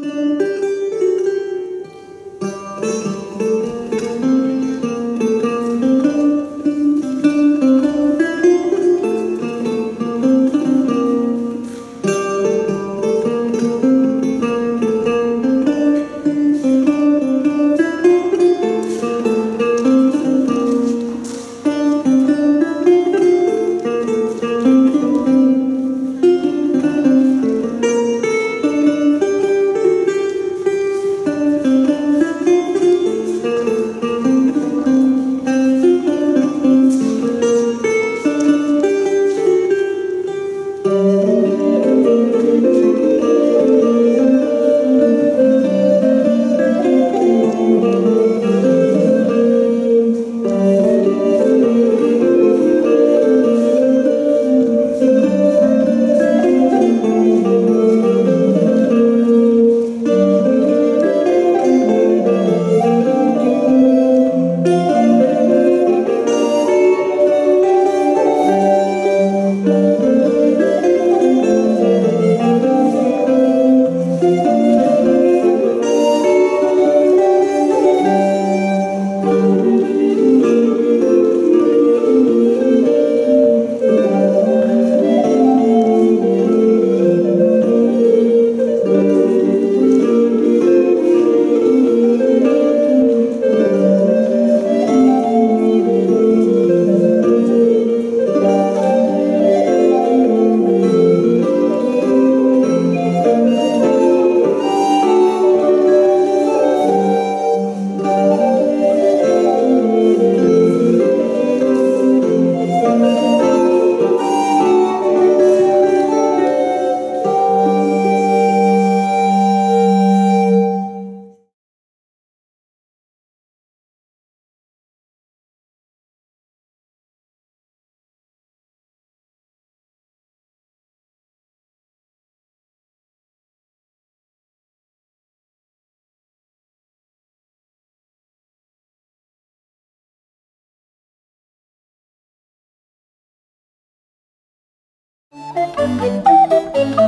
Música Thank you.